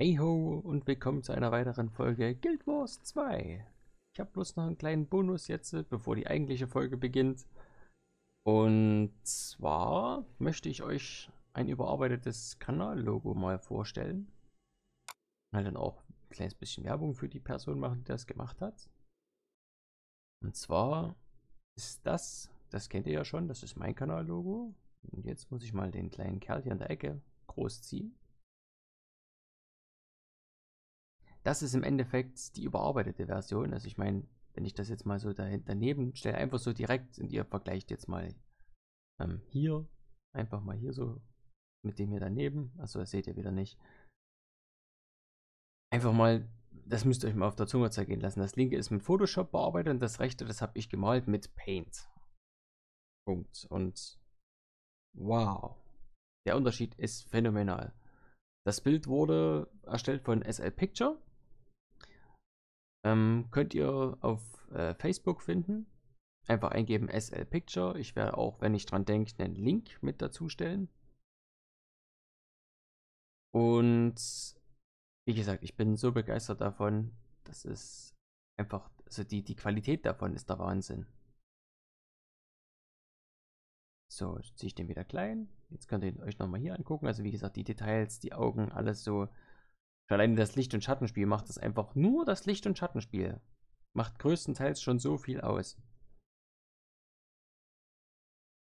Hey ho und willkommen zu einer weiteren Folge Guild Wars 2. Ich habe bloß noch einen kleinen Bonus jetzt, bevor die eigentliche Folge beginnt. Und zwar möchte ich euch ein überarbeitetes Kanallogo mal vorstellen. Mal dann auch ein kleines bisschen Werbung für die Person machen, die das gemacht hat. Und zwar ist das, das kennt ihr ja schon, das ist mein Kanallogo. Und jetzt muss ich mal den kleinen Kerl hier in der Ecke groß Das ist im Endeffekt die überarbeitete Version. Also ich meine, wenn ich das jetzt mal so daneben stelle, einfach so direkt und ihr vergleicht jetzt mal ähm, hier, einfach mal hier so mit dem hier daneben. Also das seht ihr wieder nicht. Einfach mal, das müsst ihr euch mal auf der Zunge zergehen lassen. Das linke ist mit Photoshop bearbeitet und das rechte, das habe ich gemalt mit Paint. Punkt. Und wow, der Unterschied ist phänomenal. Das Bild wurde erstellt von SL Picture. Ähm, könnt ihr auf äh, Facebook finden. Einfach eingeben SL Picture. Ich werde auch, wenn ich dran denke, einen Link mit dazu stellen. Und wie gesagt, ich bin so begeistert davon. Das ist einfach, also die, die Qualität davon ist der Wahnsinn. So, jetzt ziehe ich den wieder klein. Jetzt könnt ihr euch nochmal hier angucken. Also wie gesagt, die Details, die Augen, alles so. Alleine das Licht- und Schattenspiel macht das einfach nur das Licht- und Schattenspiel. Macht größtenteils schon so viel aus.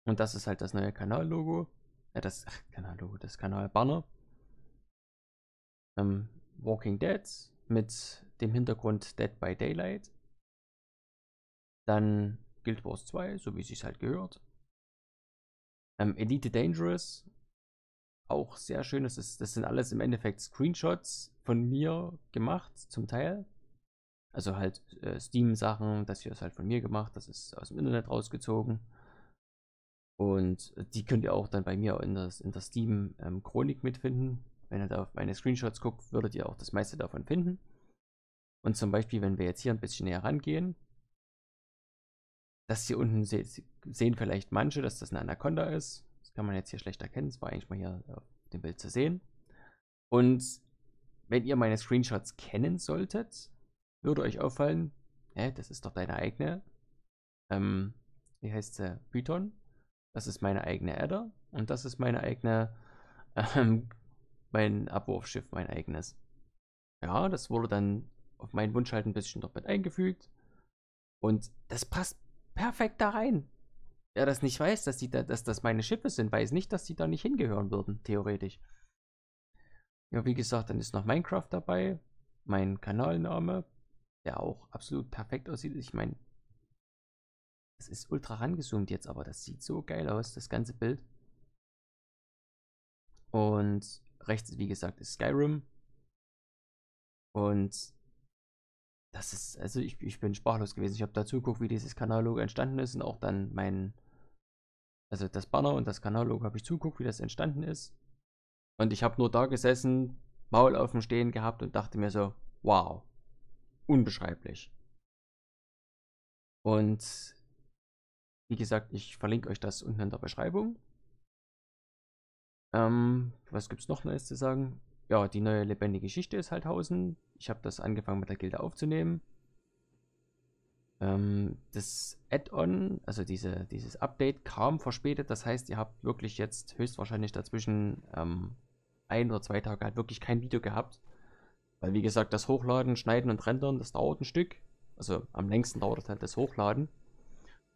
Und das ist halt das neue Kanallogo. Äh, das Kanallogo, das Kanalbanner. Ähm, Walking Dead mit dem Hintergrund Dead by Daylight. Dann Guild Wars 2, so wie es sich halt gehört. Ähm, Elite Dangerous, auch sehr schön. Das, ist, das sind alles im Endeffekt Screenshots von mir gemacht, zum Teil. Also halt äh, Steam-Sachen, das hier ist halt von mir gemacht, das ist aus dem Internet rausgezogen. Und die könnt ihr auch dann bei mir in, das, in der Steam-Chronik ähm, mitfinden. Wenn ihr da auf meine Screenshots guckt, würdet ihr auch das meiste davon finden. Und zum Beispiel, wenn wir jetzt hier ein bisschen näher rangehen, das hier unten se sehen vielleicht manche, dass das eine Anaconda ist. Kann man jetzt hier schlecht erkennen. Das war eigentlich mal hier auf dem Bild zu sehen. Und wenn ihr meine Screenshots kennen solltet, würde euch auffallen, hä, das ist doch deine eigene, ähm, wie heißt sie, Python. Das ist meine eigene Adder und das ist meine eigene, ähm, mein Abwurfschiff, mein eigenes. Ja, das wurde dann auf meinen Wunsch halt ein bisschen dort mit eingefügt. Und das passt perfekt da rein. Wer das nicht weiß, dass, die da, dass das meine Schiffe sind, weiß nicht, dass die da nicht hingehören würden, theoretisch. Ja, wie gesagt, dann ist noch Minecraft dabei, mein Kanalname, der auch absolut perfekt aussieht. Ich meine, es ist ultra rangezoomt jetzt, aber das sieht so geil aus, das ganze Bild. Und rechts, wie gesagt, ist Skyrim. Und das ist, also ich, ich bin sprachlos gewesen. Ich habe da zugeguckt, wie dieses Kanallogo entstanden ist und auch dann mein, also das Banner und das Kanallogo habe ich zugeguckt, wie das entstanden ist. Und ich habe nur da gesessen, Maul auf dem Stehen gehabt und dachte mir so, wow, unbeschreiblich. Und wie gesagt, ich verlinke euch das unten in der Beschreibung. Ähm, was gibt es noch Neues zu sagen? Ja, die neue lebendige Geschichte ist halt Hausen. Ich habe das angefangen mit der Gilde aufzunehmen. Ähm, das Add-on, also diese, dieses Update kam verspätet. Das heißt, ihr habt wirklich jetzt höchstwahrscheinlich dazwischen ähm, ein oder zwei Tage halt wirklich kein Video gehabt. Weil wie gesagt, das Hochladen, Schneiden und Rendern, das dauert ein Stück. Also am längsten dauert halt das Hochladen.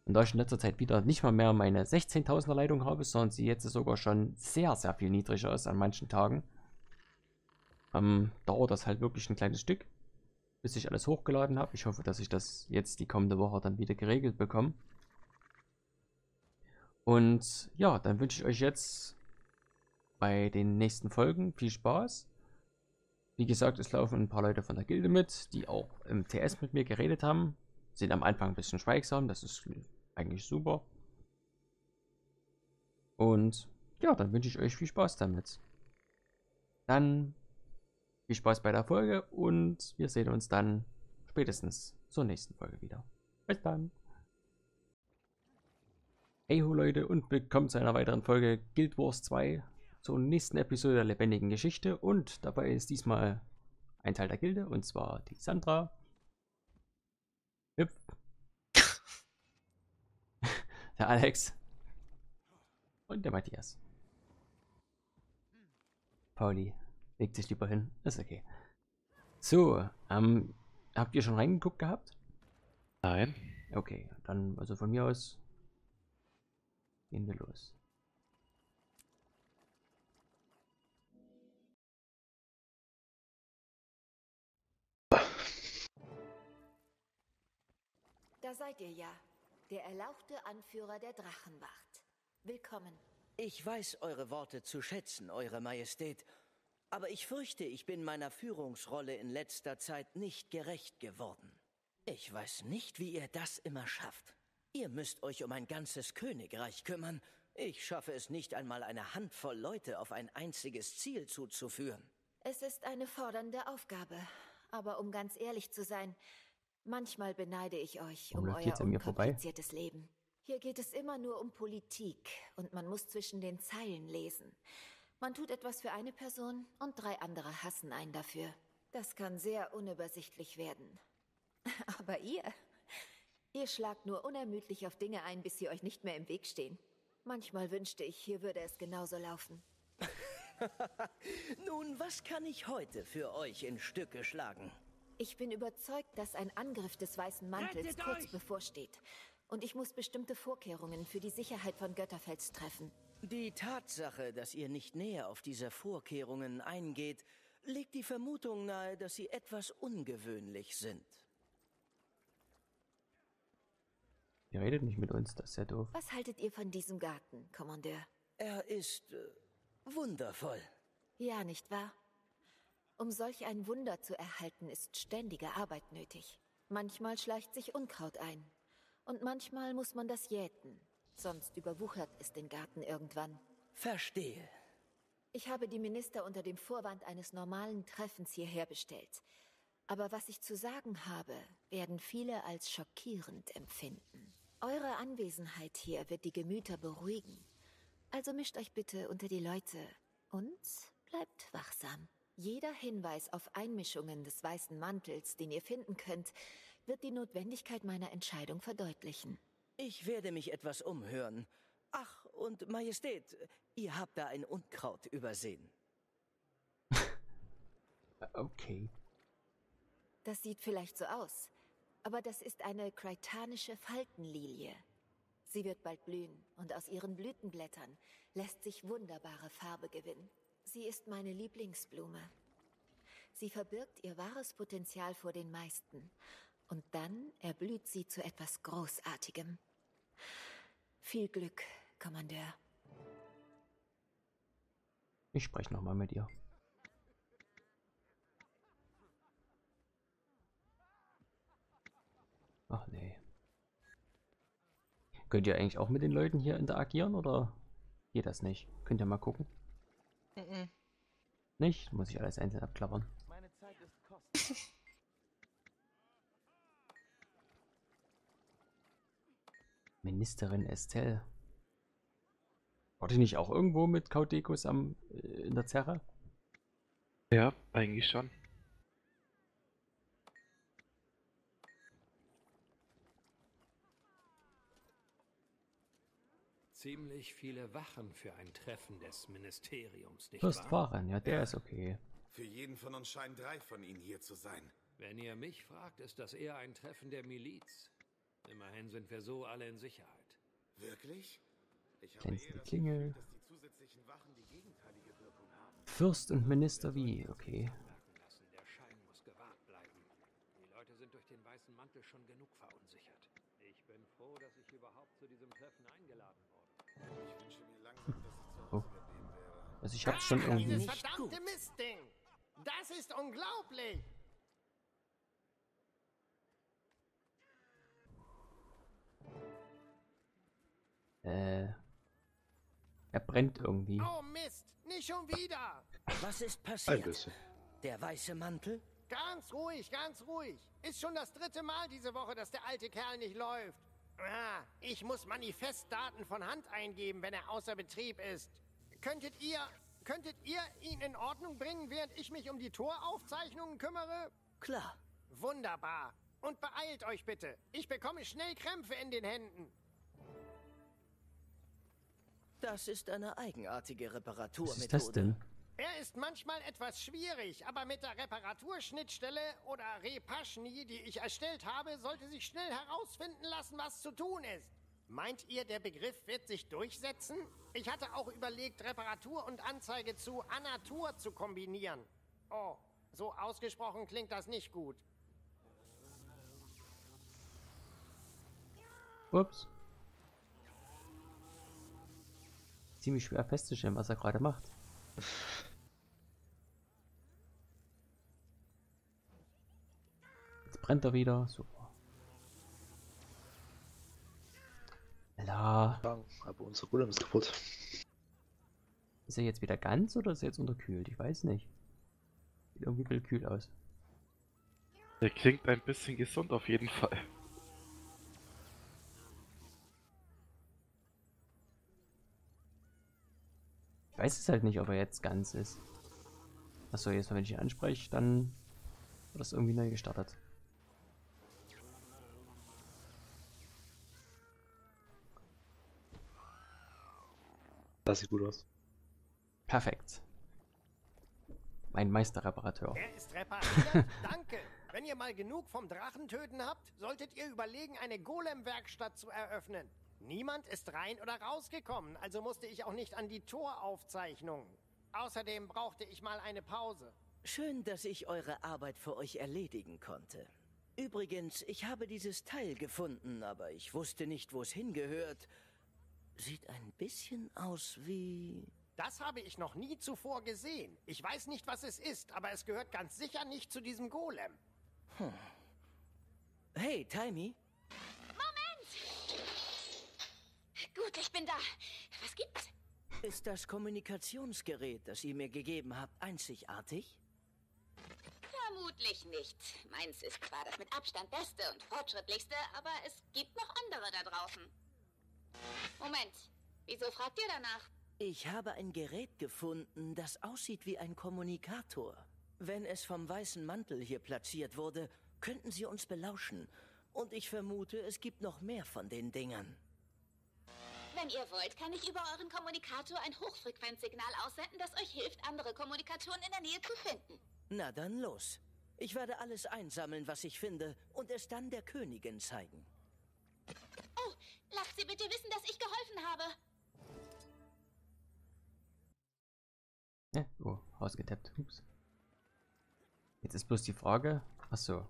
Und da ich in letzter Zeit wieder nicht mal mehr meine 16.000er Leitung habe, sondern sie jetzt sogar schon sehr, sehr viel niedriger ist an manchen Tagen, ähm, dauert das halt wirklich ein kleines Stück, bis ich alles hochgeladen habe. Ich hoffe, dass ich das jetzt die kommende Woche dann wieder geregelt bekomme. Und ja, dann wünsche ich euch jetzt bei den nächsten Folgen viel Spaß. Wie gesagt, es laufen ein paar Leute von der Gilde mit, die auch im TS mit mir geredet haben. Sind am Anfang ein bisschen schweigsam, das ist eigentlich super. Und ja, dann wünsche ich euch viel Spaß damit. Dann viel Spaß bei der Folge und wir sehen uns dann spätestens zur nächsten Folge wieder. Bis dann. Hey ho Leute und willkommen zu einer weiteren Folge Guild Wars 2. zur nächsten Episode der lebendigen Geschichte. Und dabei ist diesmal ein Teil der Gilde, und zwar die Sandra. Hüpf. der Alex. Und der Matthias. Pauli legt sich lieber hin. Ist okay. So, ähm, habt ihr schon reingeguckt gehabt? Nein. Okay, dann also von mir aus gehen wir los. Da seid ihr ja. Der erlauchte Anführer der Drachenwacht. Willkommen. Ich weiß eure Worte zu schätzen, Eure Majestät, aber ich fürchte, ich bin meiner Führungsrolle in letzter Zeit nicht gerecht geworden. Ich weiß nicht, wie ihr das immer schafft. Ihr müsst euch um ein ganzes Königreich kümmern. Ich schaffe es nicht einmal eine Handvoll Leute auf ein einziges Ziel zuzuführen. Es ist eine fordernde Aufgabe. Aber um ganz ehrlich zu sein, manchmal beneide ich euch um euer vorbei? unkompliziertes Leben. Hier geht es immer nur um Politik und man muss zwischen den Zeilen lesen. Man tut etwas für eine Person und drei andere hassen einen dafür. Das kann sehr unübersichtlich werden. Aber ihr, ihr schlagt nur unermüdlich auf Dinge ein, bis sie euch nicht mehr im Weg stehen. Manchmal wünschte ich, hier würde es genauso laufen. Nun, was kann ich heute für euch in Stücke schlagen? Ich bin überzeugt, dass ein Angriff des Weißen Mantels Rettet kurz euch! bevorsteht. Und ich muss bestimmte Vorkehrungen für die Sicherheit von Götterfels treffen. Die Tatsache, dass ihr nicht näher auf diese Vorkehrungen eingeht, legt die Vermutung nahe, dass sie etwas ungewöhnlich sind. Ihr redet nicht mit uns, das ist ja doof. Was haltet ihr von diesem Garten, Kommandeur? Er ist äh, wundervoll. Ja, nicht wahr? Um solch ein Wunder zu erhalten, ist ständige Arbeit nötig. Manchmal schleicht sich Unkraut ein. Und manchmal muss man das jäten. Sonst überwuchert es den Garten irgendwann. Verstehe. Ich habe die Minister unter dem Vorwand eines normalen Treffens hierher bestellt. Aber was ich zu sagen habe, werden viele als schockierend empfinden. Eure Anwesenheit hier wird die Gemüter beruhigen. Also mischt euch bitte unter die Leute und bleibt wachsam. Jeder Hinweis auf Einmischungen des weißen Mantels, den ihr finden könnt, wird die Notwendigkeit meiner Entscheidung verdeutlichen. Ich werde mich etwas umhören. Ach, und Majestät, ihr habt da ein Unkraut übersehen. Okay. Das sieht vielleicht so aus, aber das ist eine kreitanische Faltenlilie. Sie wird bald blühen und aus ihren Blütenblättern lässt sich wunderbare Farbe gewinnen. Sie ist meine Lieblingsblume. Sie verbirgt ihr wahres Potenzial vor den meisten und dann erblüht sie zu etwas Großartigem. Viel Glück, Kommandeur. Ich spreche nochmal mit ihr. Ach nee. Könnt ihr eigentlich auch mit den Leuten hier interagieren oder geht das nicht? Könnt ihr mal gucken? Nicht? Muss ich alles einzeln abklappern. Meine Zeit ist kostbar. Ministerin Estelle. War die nicht auch irgendwo mit Kaudekus am äh, in der Zerre? ja, eigentlich schon. Ziemlich viele Wachen für ein Treffen des Ministeriums, nicht Fürst wahr? Waren, ja, der ist okay. Für jeden von uns scheinen drei von ihnen hier zu sein. Wenn ihr mich fragt, ist das eher ein Treffen der Miliz. Immerhin sind wir so alle in Sicherheit. Wirklich? Ich habe Klingel. Dass die zusätzlichen Wachen die gegenteilige Wirkung haben. Fürst und Minister wie, okay. Der Schein muss gewahrt bleiben. Die Leute sind durch den weißen Mantel schon genug verunsichert. Ich bin froh, dass ich überhaupt zu diesem Treffen eingeladen wurde. Ich wünsche mir langsam, dass ich zu Oh. Hause geblieben wäre. Also ich hab's schon irgendwie. Dieses Nicht verdammte. Mistding! Das ist unglaublich! Äh. Er brennt irgendwie. Oh Mist! Nicht schon wieder! Was ist Ein passiert? bisschen. Der weiße Mantel? Ganz ruhig, ganz ruhig. Ist schon das dritte Mal diese Woche, dass der alte Kerl nicht läuft. Ah, ich muss Manifestdaten von Hand eingeben, wenn er außer Betrieb ist. Könntet ihr... könntet ihr ihn in Ordnung bringen, während ich mich um die Toraufzeichnungen kümmere? Klar. Wunderbar. Und beeilt euch bitte. Ich bekomme schnell Krämpfe in den Händen. Das ist eine eigenartige Reparaturmethode. Was ist das denn? Er ist manchmal etwas schwierig, aber mit der Reparaturschnittstelle oder Repaschni, die ich erstellt habe, sollte sich schnell herausfinden lassen, was zu tun ist. Meint ihr, der Begriff wird sich durchsetzen? Ich hatte auch überlegt, Reparatur und Anzeige zu Anatur zu kombinieren. Oh, so ausgesprochen klingt das nicht gut. Ups. Ziemlich schwer festzustellen, was er gerade macht. Jetzt brennt er wieder. Super. La. Sagen, aber unser Golem ist kaputt. Ist er jetzt wieder ganz oder ist er jetzt unterkühlt? Ich weiß nicht. Sieht irgendwie ein bisschen kühl aus. Der klingt ein bisschen gesund auf jeden Fall. Weiß es halt nicht, ob er jetzt ganz ist. Achso, jetzt wenn ich ihn anspreche, dann wird das irgendwie neu gestartet. Das sieht gut aus. Perfekt. Mein Meisterreparateur. Er ist repariert. Danke. Wenn ihr mal genug vom Drachentöten habt, solltet ihr überlegen, eine Golem-Werkstatt zu eröffnen. Niemand ist rein oder rausgekommen, also musste ich auch nicht an die Toraufzeichnungen. Außerdem brauchte ich mal eine Pause. Schön, dass ich eure Arbeit für euch erledigen konnte. Übrigens, ich habe dieses Teil gefunden, aber ich wusste nicht, wo es hingehört. Sieht ein bisschen aus wie... Das habe ich noch nie zuvor gesehen. Ich weiß nicht, was es ist, aber es gehört ganz sicher nicht zu diesem Golem. Hey, Timey, Gut, ich bin da. Was gibt's? ist das Kommunikationsgerät, das ihr mir gegeben habt, einzigartig? Vermutlich nicht. Meins ist zwar das mit Abstand beste und fortschrittlichste, aber es gibt noch andere da draußen. Moment, wieso fragt ihr danach? Ich habe ein Gerät gefunden, das aussieht wie ein Kommunikator. Wenn es vom weißen Mantel hier platziert wurde, könnten Sie uns belauschen. Und ich vermute, es gibt noch mehr von den Dingern. Wenn ihr wollt, kann ich über euren Kommunikator ein Hochfrequenzsignal aussenden, das euch hilft, andere Kommunikatoren in der Nähe zu finden. Na dann los. Ich werde alles einsammeln, was ich finde, und es dann der Königin zeigen. Oh, lasst sie bitte wissen, dass ich geholfen habe. Ja, oh, ausgetappt. Ups. Jetzt ist bloß die Frage. Achso.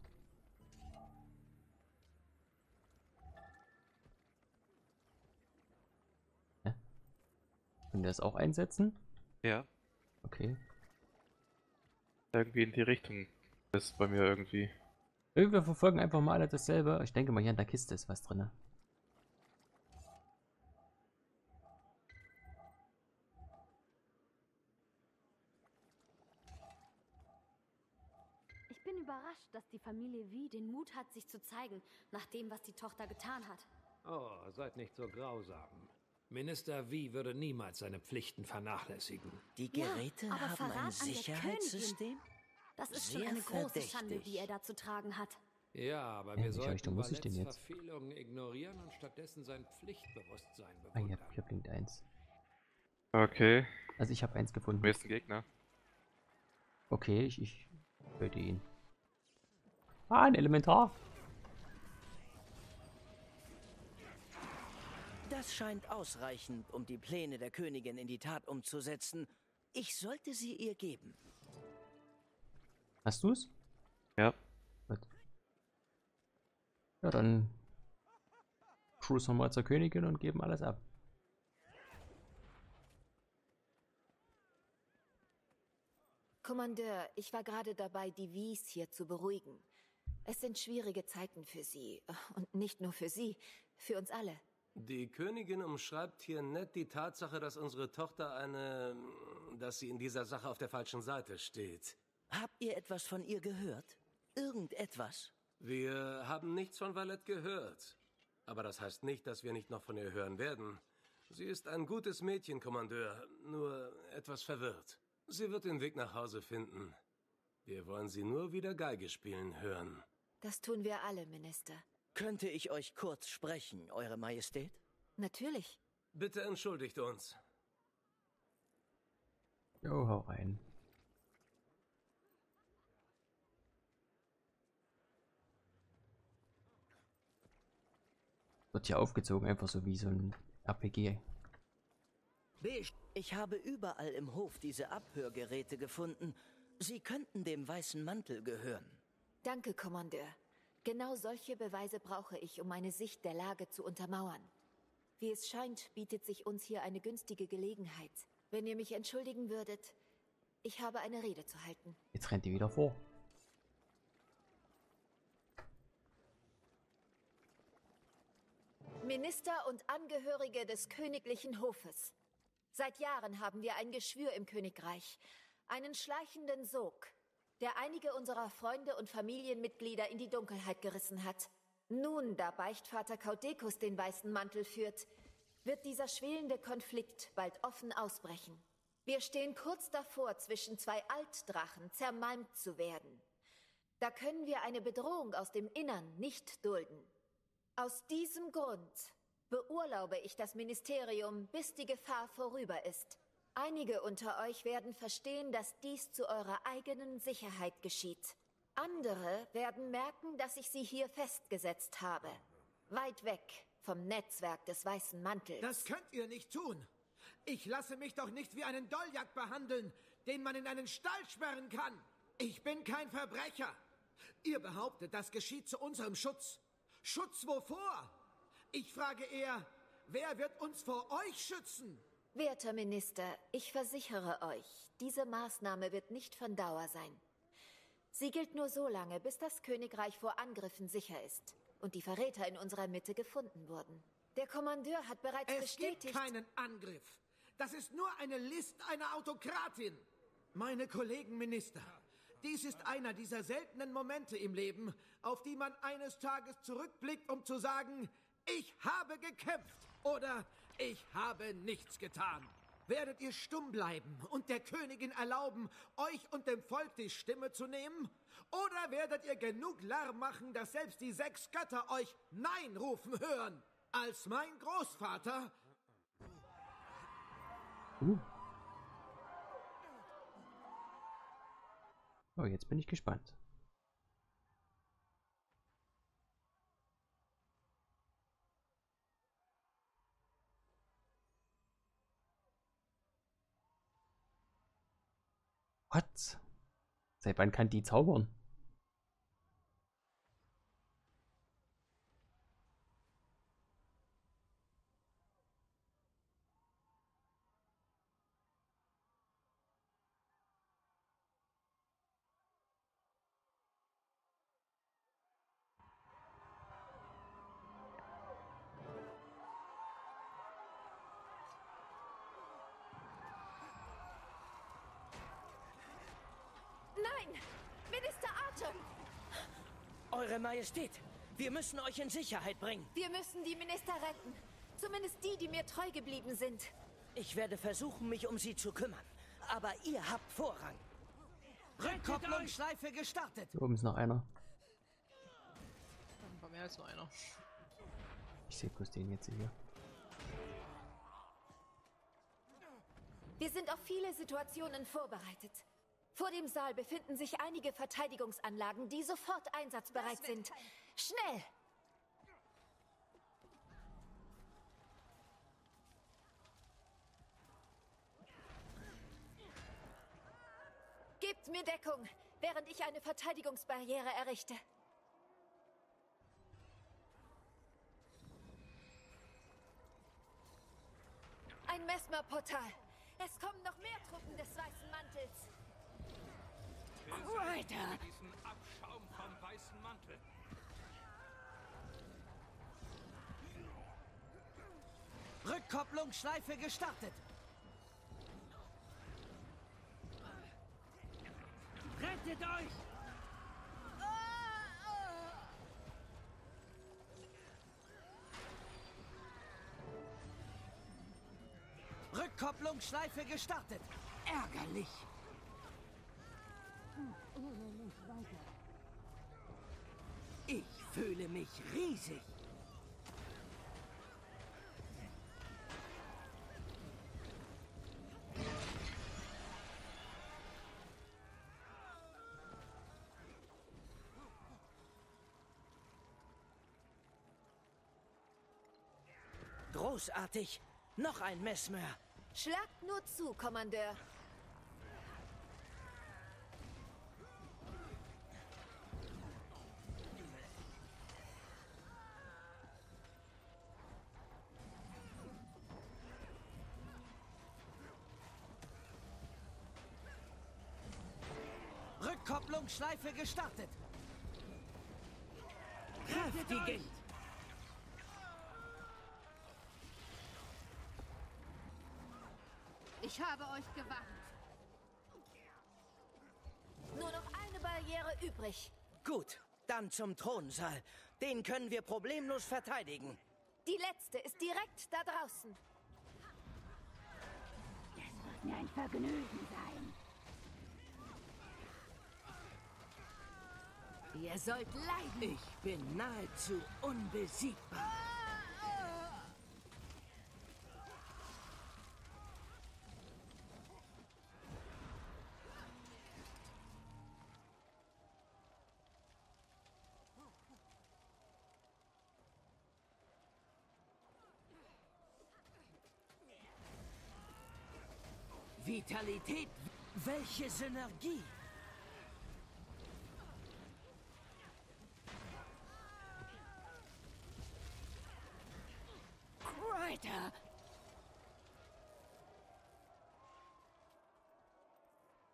Können wir das auch einsetzen? Ja, Okay. irgendwie in die Richtung ist bei mir irgendwie. Wir verfolgen einfach mal alle dasselbe. Ich denke mal, hier in der Kiste ist was drin. Ich bin überrascht, dass die Familie Wie den Mut hat, sich zu zeigen, nach dem, was die Tochter getan hat. Oh, seid nicht so grausam. Minister Wie würde niemals seine Pflichten vernachlässigen. Die Ja, Geräte aber haben Verrat ein Sicherheitssystem? Das ist schon Sehr eine große Schande, die er da zu tragen hat. Ja, aber Ja, wir welche sollten Richtung muss ich denn jetzt? Verfehlungen ignorieren und stattdessen sein Pflichtbewusstsein Ah, hier, bewundern. hier blinkt eins. Okay, Also ich habe eins gefunden. mir ist ein Gegner. Okay, ich, ich töte ihn. Ah, ein Elementar. Das scheint ausreichend, um die Pläne der Königin in die Tat umzusetzen. Ich sollte sie ihr geben. Hast du's? Ja, Gut. Ja, dann cruisen wir mal zur Königin und geben alles ab. Kommandeur, ich war gerade dabei, die Wies hier zu beruhigen. Es sind schwierige Zeiten für Sie. Und nicht nur für Sie, für uns alle. Die Königin umschreibt hier nett die Tatsache, dass unsere Tochter eine. dass sie in dieser Sache auf der falschen Seite steht. Habt ihr etwas von ihr gehört? Irgendetwas? Wir haben nichts von Valette gehört. Aber das heißt nicht, dass wir nicht noch von ihr hören werden. Sie ist ein gutes Mädchen, Kommandeur, nur etwas verwirrt. Sie wird den Weg nach Hause finden. Wir wollen sie nur wieder Geige spielen hören. Das tun wir alle, Minister. Könnte ich euch kurz sprechen, Eure Majestät? Natürlich. Bitte entschuldigt uns. Jo, hau rein. Wird hier aufgezogen, einfach so wie so ein RPG. Ich habe überall im Hof diese Abhörgeräte gefunden. Sie könnten dem weißen Mantel gehören. Danke, Kommandeur. Genau solche Beweise brauche ich, um meine Sicht der Lage zu untermauern. Wie es scheint, bietet sich uns hier eine günstige Gelegenheit. Wenn ihr mich entschuldigen würdet, ich habe eine Rede zu halten. Jetzt rennt die wieder vor. Minister und Angehörige des königlichen Hofes. Seit Jahren haben wir ein Geschwür im Königreich, einen schleichenden Sog, der einige unserer Freunde und Familienmitglieder in die Dunkelheit gerissen hat. Nun, da Beichtvater Kaudekus den weißen Mantel führt, wird dieser schwelende Konflikt bald offen ausbrechen. Wir stehen kurz davor, zwischen zwei Altdrachen zermalmt zu werden. Da können wir eine Bedrohung aus dem Innern nicht dulden. Aus diesem Grund beurlaube ich das Ministerium, bis die Gefahr vorüber ist. Einige unter euch werden verstehen, dass dies zu eurer eigenen Sicherheit geschieht. Andere werden merken, dass ich sie hier festgesetzt habe. Weit weg vom Netzwerk des Weißen Mantels. Das könnt ihr nicht tun. Ich lasse mich doch nicht wie einen Dolljak behandeln, den man in einen Stall sperren kann. Ich bin kein Verbrecher. Ihr behauptet, das geschieht zu unserem Schutz. Schutz wovor? Ich frage eher, wer wird uns vor euch schützen? Werter Minister, ich versichere euch, diese Maßnahme wird nicht von Dauer sein. Sie gilt nur so lange, bis das Königreich vor Angriffen sicher ist und die Verräter in unserer Mitte gefunden wurden. Der Kommandeur hat bereits Es bestätigt... gibt keinen Angriff. Das ist nur eine List einer Autokratin. Meine Kollegen Minister, dies ist einer dieser seltenen Momente im Leben, auf die man eines Tages zurückblickt, um zu sagen, ich habe gekämpft oder ich habe nichts getan. Werdet ihr stumm bleiben und der Königin erlauben, euch und dem Volk die Stimme zu nehmen? Oder werdet ihr genug Lärm machen, dass selbst die sechs Götter euch Nein rufen hören? Als mein Großvater Uh. Oh, jetzt bin ich gespannt. What? Seit wann kann die zaubern? Nein! Minister Artem! Eure Majestät, wir müssen euch in Sicherheit bringen. Wir müssen die Minister retten. Zumindest die, die mir treu geblieben sind. Ich werde versuchen, mich um sie zu kümmern. Aber ihr habt Vorrang. Rückkopplungsschleife gestartet. Hier oben ist noch einer. War mehr als nur einer. Ich sehe bloß den jetzt hier. Wir sind auf viele Situationen vorbereitet. Vor dem Saal befinden sich einige Verteidigungsanlagen, die sofort einsatzbereit sind. Schnell! Gebt mir Deckung, während ich eine Verteidigungsbarriere errichte. Ein Messmerportal. Es kommen noch mehr Truppen des Weißen Mantels. Weiter! Diesen Abschaum vom weißen Mantel. Rückkopplungsschleife gestartet. Rettet euch! Rückkopplungsschleife gestartet. Ärgerlich. Ich fühle mich riesig. Großartig. Noch ein Messmer. Schlagt nur zu, Kommandeur. Rückkopplungsschleife gestartet. Kräftigend. Ich habe euch gewarnt. Nur noch eine Barriere übrig. Gut, dann zum Thronsaal. Den können wir problemlos verteidigen. Die letzte ist direkt da draußen. Es wird mir ein Vergnügen sein. Ihr sollt leiden. Ich bin nahezu unbesiegbar. Vitalität, welche Synergie! Kreider!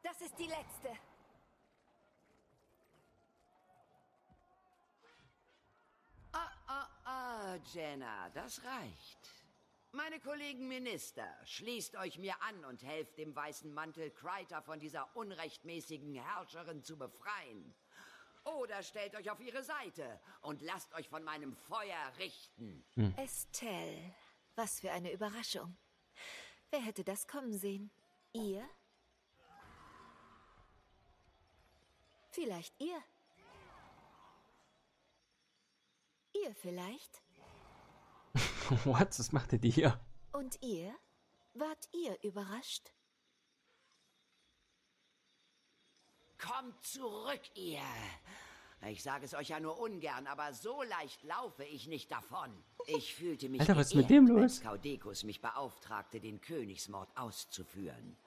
Das ist die letzte. Ah, ah, ah, Jenna, das reicht. Meine Kollegen Minister, schließt euch mir an und helft dem weißen Mantel Kreiter von dieser unrechtmäßigen Herrscherin zu befreien. Oder stellt euch auf ihre Seite und lasst euch von meinem Feuer richten. Estelle, was für eine Überraschung. Wer hätte das kommen sehen? Ihr? Vielleicht ihr? Ihr vielleicht? What? Was macht ihr die hier? Und ihr? Wart ihr überrascht? Kommt zurück, ihr! Ich sage es euch ja nur ungern, aber so leicht laufe ich nicht davon. Ich fühlte mich Alter, was ist mit dem los? als Kaudekus mich beauftragte, den Königsmord auszuführen.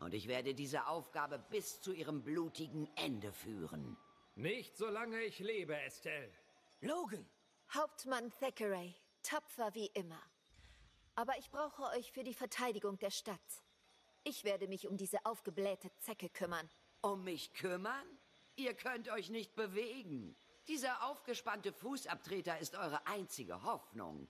Und ich werde diese Aufgabe bis zu ihrem blutigen Ende führen. Nicht solange ich lebe, Estelle. Logan! Hauptmann Thackeray, tapfer wie immer. Aber ich brauche euch für die Verteidigung der Stadt. Ich werde mich um diese aufgeblähte Zecke kümmern. Um mich kümmern? Ihr könnt euch nicht bewegen. Dieser aufgespannte Fußabtreter ist eure einzige Hoffnung.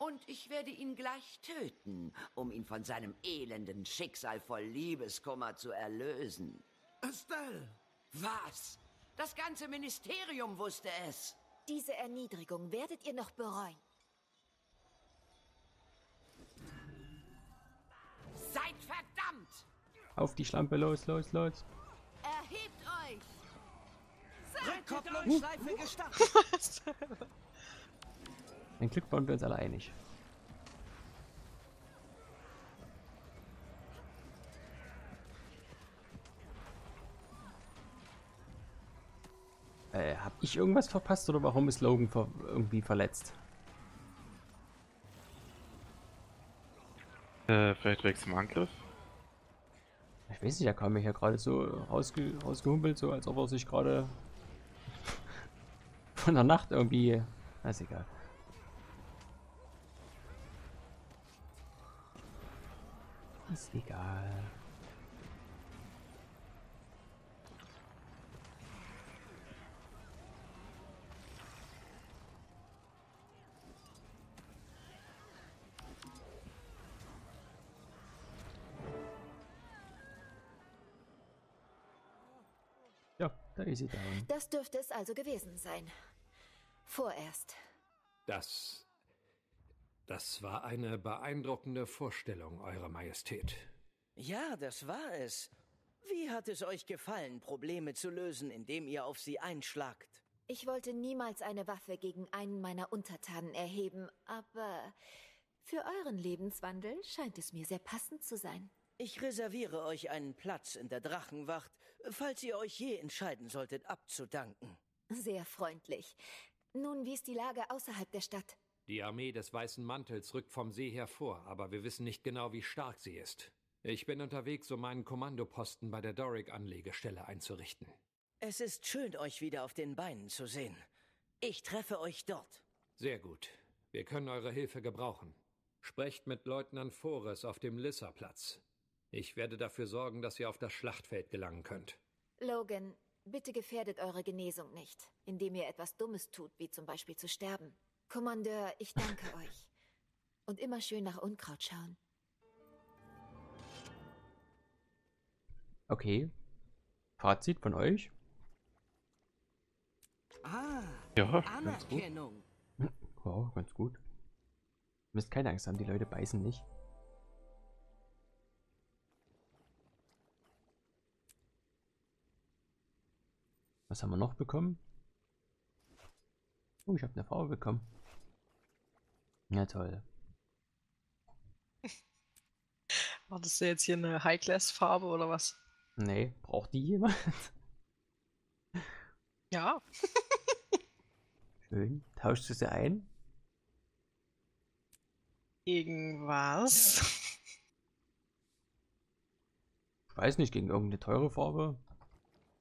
Und ich werde ihn gleich töten, um ihn von seinem elenden Schicksal voll Liebeskummer zu erlösen. Estelle! Was? Das ganze Ministerium wusste es. Diese Erniedrigung werdet ihr noch bereuen. Seid verdammt! Auf die Schlampe, los, los, los. Erhebt euch! Rückkopplungsschleife gestartet. Ein Glück waren wir uns alle einig. Äh, hab ich irgendwas verpasst oder warum ist Logan ver irgendwie verletzt? Äh, vielleicht weg zum Angriff? Ich weiß nicht, da kam mir hier gerade so rausge rausgehumpelt, so als ob er sich gerade von der Nacht irgendwie. Na, ist egal. Ist egal. Ja, da ist sie down. Das dürfte es also gewesen sein. Vorerst. Das. Das war eine beeindruckende Vorstellung, Eure Majestät. Ja, das war es. Wie hat es euch gefallen, Probleme zu lösen, indem ihr auf sie einschlagt? Ich wollte niemals eine Waffe gegen einen meiner Untertanen erheben, aber für euren Lebenswandel scheint es mir sehr passend zu sein. Ich reserviere euch einen Platz in der Drachenwacht, falls ihr euch je entscheiden solltet, abzudanken. Sehr freundlich. Nun, wie ist die Lage außerhalb der Stadt? Die Armee des Weißen Mantels rückt vom See hervor, aber wir wissen nicht genau, wie stark sie ist. Ich bin unterwegs, um meinen Kommandoposten bei der Doric-Anlegestelle einzurichten. Es ist schön, euch wieder auf den Beinen zu sehen. Ich treffe euch dort. Sehr gut. Wir können eure Hilfe gebrauchen. Sprecht mit Leutnant Forres auf dem Lissa-Platz. Ich werde dafür sorgen, dass ihr auf das Schlachtfeld gelangen könnt. Logan, bitte gefährdet eure Genesung nicht, indem ihr etwas Dummes tut, wie zum Beispiel zu sterben. Kommandeur, ich danke euch. Und immer schön nach Unkraut schauen. Okay. Fazit von euch? Ah, Ja, ganz gut. Anerkennung. Ja, ganz gut. Ihr müsst keine Angst haben, die Leute beißen nicht. Was haben wir noch bekommen? Oh, ich habe eine Farbe bekommen. Ja, toll. Wartest du jetzt hier eine High-Class-Farbe oder was? Nee, braucht die jemand? Ja. Schön. Tauschst du sie ein? Gegen was? Ich weiß nicht, gegen irgendeine teure Farbe?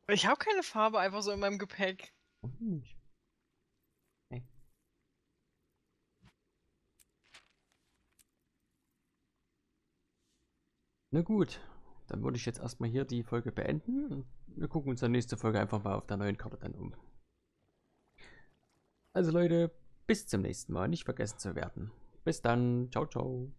Ich habe keine Farbe einfach so in meinem Gepäck. Warum nicht? Na gut, dann würde ich jetzt erstmal hier die Folge beenden. Wir gucken uns dann nächste Folge einfach mal auf der neuen Karte dann um. Also Leute, bis zum nächsten Mal. Nicht vergessen zu werten. Bis dann. Ciao, ciao.